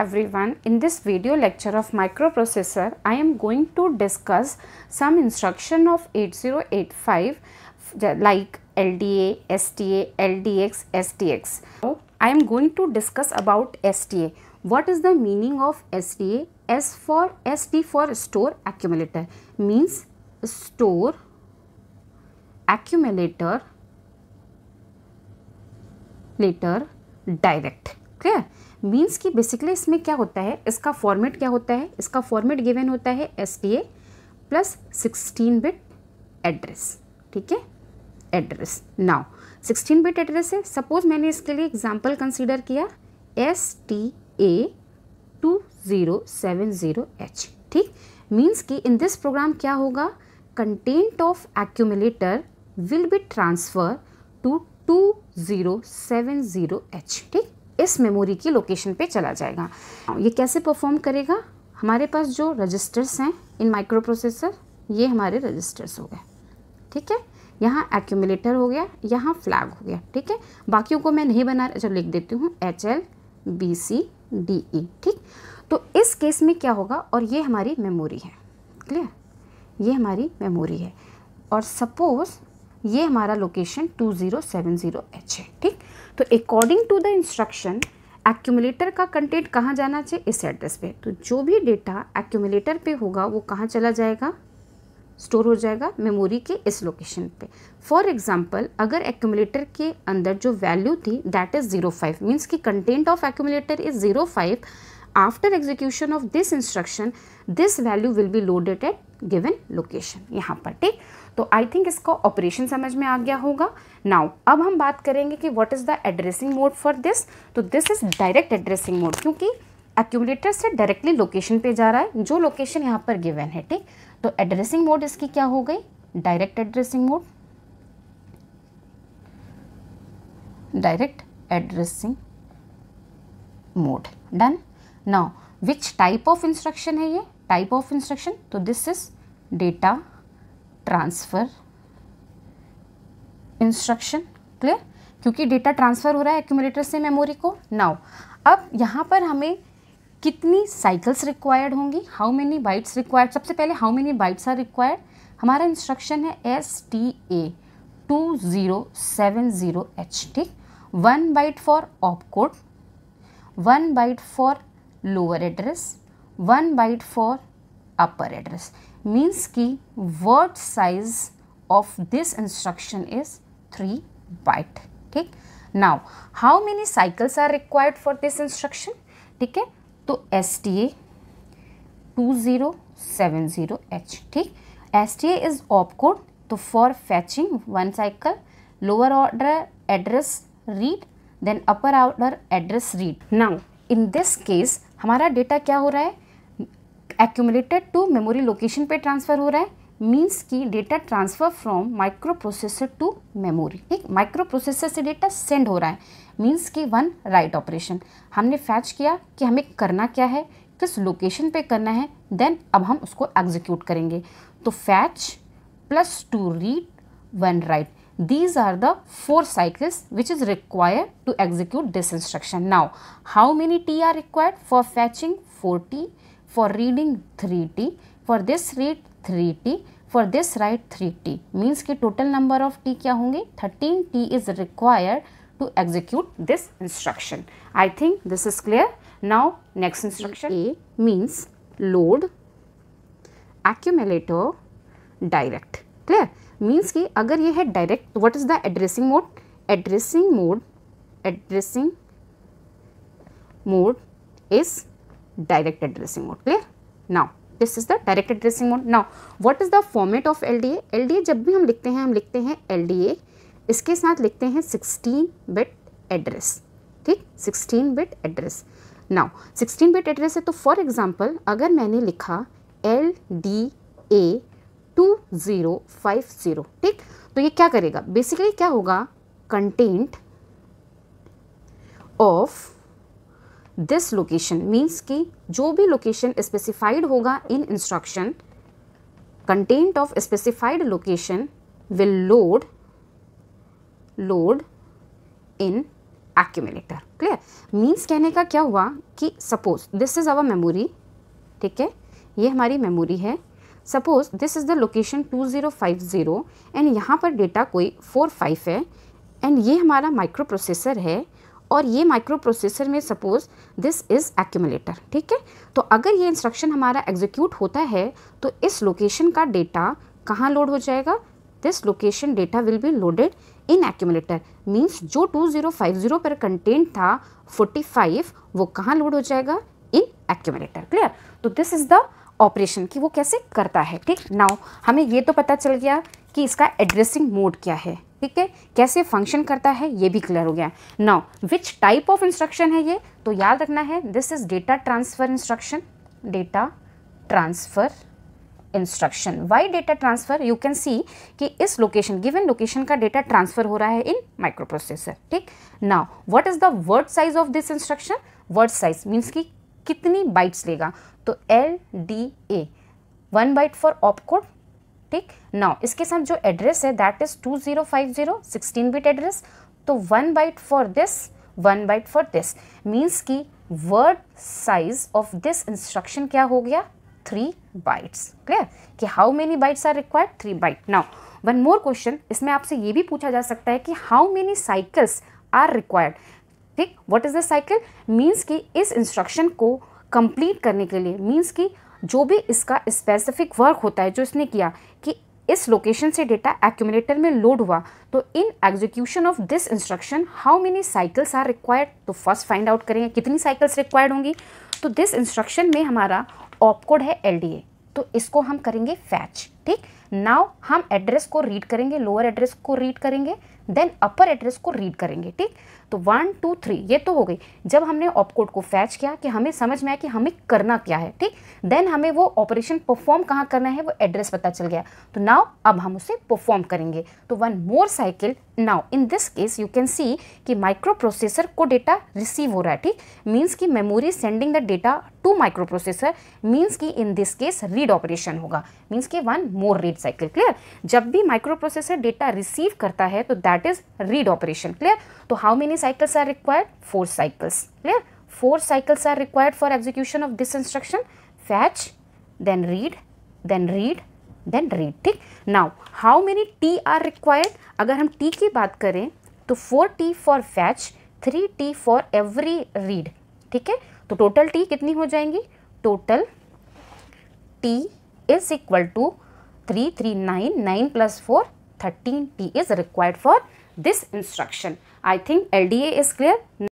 everyone in this video lecture of microprocessor I am going to discuss some instruction of 8085 like LDA, STA, LDX, STX. Now, I am going to discuss about STA. What is the meaning of STA? S for SD for store accumulator means store accumulator later direct clear means कि basically इसमें क्या होता है? इसका format क्या होता है? इसका फॉर्मेट गिवन होता है S T A plus sixteen bit address ठीक है? Address now sixteen bit address है। सपोज़ मैंने इसके लिए एग्ज़ाम्पल कंसिडर किया S T A two zero seven zero H ठीक? मीन्स कि इन दिस प्रोग्राम क्या होगा? Content of accumulator will be transfer to two zero seven zero H ठीक? इस मेमोरी की लोकेशन पे चला जाएगा। ये कैसे परफॉर्म करेगा? हमारे पास जो रजिस्टर्स हैं, इन माइक्रो प्रोसेसर ये हमारे रजिस्टर्स हो गए। ठीक है? यहाँ एक्यूमुलेटर हो गया, यहाँ फ्लैग हो गया। ठीक है? बाकियों को मैं नहीं बना चलो लिख देती हूँ H L B C D E ठीक? तो इस केस में क्या होगा? और ये हमारी मेमोरी है। क्लियर ये हमारी मेमोरी है। और सपोज़ ये हमारा लोकेशन 2070 एच है, ठीक? तो according to the instruction accumulator का कंटेंट कहाँ जाना चाहिए? इस एड्रेस पे। तो जो भी डेटा एक्यूमुलेटर पे होगा, वो कहाँ चला जाएगा? स्टोर हो जाएगा मेमोरी के इस लोकेशन पे। फॉर एग्जांपल अगर एक्यूमुलेटर के अंदर जो वैल्यू थी that is zero five means की content of accumulator is zero five after execution of this instruction this value will be loaded at given location यहाँ पर ठीक? तो आई थिंक इसका ऑपरेशन समझ में आ गया होगा। नाउ अब हम बात करेंगे कि what is the addressing mode for this तो this is direct addressing mode क्योंकि एक्यूमुलेटर से डायरेक्टली लोकेशन पे जा रहा है। जो लोकेशन यहाँ पर गिवन है ठीक? तो एड्रेसिंग मोड इसकी क्या हो गई? Direct addressing mode direct addressing mode done now which type of instruction है ये? टाइप ऑफ़ इंस्ट्रक्शन तो this is data transfer instruction clear क्योंकि डेटा ट्रांसफ़र हो रहा है एक्यूमुलेटर से मेमोरी को. नाउ अब यहाँ पर हमें कितनी साइकिल्स रिक्वायर्ड होंगी? हाउ मेनी बाइट्स रिक्वायर्ड सबसे पहले how many bytes are required हमारा इंस्ट्रक्शन है S T A two zero seven zero H ठीक? One byte for op code one byte for lower address one byte for upper address means की word size of this instruction is three byte ठीक? Now how many cycles are required for this instruction ठीक है? तो S T A two zero seven zero H ठीक? S T A is op code तो for fetching one cycle lower order address read then upper order address read now in this case हमारा data क्या हो रहा है? Accumulated to memory location पे transfer हो रहा है मीन्स की data transfer from microprocessor to memory ठीक? माइक्रो प्रोसेसर से डेटा सेंड हो रहा है मीन्स की वन राइट ऑपरेशन हमने फैच किया कि हमें करना क्या है, किस लोकेशन पे करना है देन अब हम उसको एग्जीक्यूट करेंगे. तो fetch plus two read one write these are the four cycles which is required to execute this instruction. Now, how many t are required for fetching? 40 for reading 3t for this read 3t for this write 3t means कि total number of t क्या होंगे 13t is required to execute this instruction I think this is clear now next instruction A means load accumulator direct clear means कि अगर ये है direct what is the addressing mode addressing mode addressing mode is direct addressing mode clear now this is the direct addressing mode now what is the format of L D L D A जब भी हम लिखते हैं, हम लिखते हैं LDA इसके साथ लिखते हैं सिक्सटीन बिट एड्रेस ठीक? Sixteen bit address now sixteen bit address है तो फॉर एग्ज़ाम्पल अगर मैंने लिखा L D A two zero five zero ठीक? तो ये क्या करेगा? बेसिकली क्या होगा? Content of this location means कि जो भी लोकेशन स्पेसिफाइड होगा in instruction content of specified location will load load in accumulator. Clear means कहने का क्या हुआ कि suppose this is our memory ठीक है? ये हमारी मेमोरी है। Suppose this is the location 2050 and यहाँ पर डेटा कोई 45 है एंड ये हमारा माइक्रो प्रोसेसर है। और ये माइक्रो प्रोसेसर में सपोज़ दिस इज़ एक्यूमुलेटर ठीक है? तो अगर ये इंस्ट्रक्शन हमारा एग्जीक्यूट होता है तो इस लोकेशन का डेटा कहाँ लोड हो जाएगा? This location data will be loaded in accumulator means जो 2050 पर कंटेंट था 45 वो कहाँ लोड हो जाएगा? इन एक्यूमुलेटर क्लियर तो दिस इज़ द ऑपरेशन कि वो कैसे करता है, ठीक? नाउ हमें ये तो पता चल गया कि इसका एड्रेसिंग मोड क्या है। ठीक है? कैसे फ़ंक्शन करता है, ये भी क्लियर हो गया। Now which type of instruction है ये? तो याद रखना है this is data transfer instruction data transfer instruction why data transfer you can see कि इस लोकेशन गिवन लोकेशन का डेटा ट्रांसफ़र हो रहा है इन माइक्रो प्रोसेसर ठीक? Now what is the word size of this instruction word size means की कितनी bytes लेगा? तो L D A one byte for op code ठीक? नाउ इसके साथ जो एड्रेस है that is two zero five zero sixteen bit address तो one byte for this one byte for this means की word size of this instruction क्या हो गया? थ्री बाइट्स क्लियर कि how many bytes are required three byte now one more question इसमें आपसे ये भी पूछा जा सकता है कि how many cycles are required ठीक? What is the cycle means कि इस इंस्ट्रक्शन को कंप्लीट करने के लिए मीन्स कि जो भी इसका स्पेसिफिक वर्क होता है, जो इसने किया, कि इस लोकेशन से डेटा एक्यूमुलेटर में लोड हुआ तो in execution of this instruction how many cycles are required तो फ़र्स्ट फाइंड आउट करेंगे कितनी साइकिल्स रिक्वायर्ड होंगी। तो दिस इंस्ट्रक्शन में हमारा ऑपकोड है एलडीए तो इसको हम करेंगे फैच ठीक? नाउ हम एड्रेस को रीड करेंगे लोअर एड्रेस को रीड करेंगे देन अपर एड्रेस को रीड करेंगे, ठीक? तो वन, टू, थ्री, ये तो हो गई। जब हमने ऑपकोड को फैच किया कि हमें समझ में आया कि हमें करना क्या है, ठीक? देन हमें वो ऑपरेशन परफॉर्म कहाँ करना है, वो एड्रेस पता चल गया। तो नाउ अब हम उसे परफॉर्म करेंगे। तो one more cycle now in this case you can see कि माइक्रो प्रोसेसर को डेटा रिसीव हो रहा है, ठीक? मीन्स की memory sending the data to microprocessor means की in this case read operation होगा। मीन्स की one more read cycle clear जब भी माइक्रो प्रोसेसर डेटा रिसीव करता है तो that is read operation clear तो how many cycles are required? 4 cycles. Clear? 4 cycles are required for execution of this instruction. Fetch, then read, then read, then read. ठीक Now, how many T are required? अगर हम T की बात करें तो 4T for fetch, 3T for every read. ठीक है तो टोटल T कितनी हो जाएँगी total T is equal to 3, 3, 9, 9 plus 4, 13 T is required for this instruction. I think LDA is clear.